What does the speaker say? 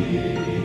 Amém.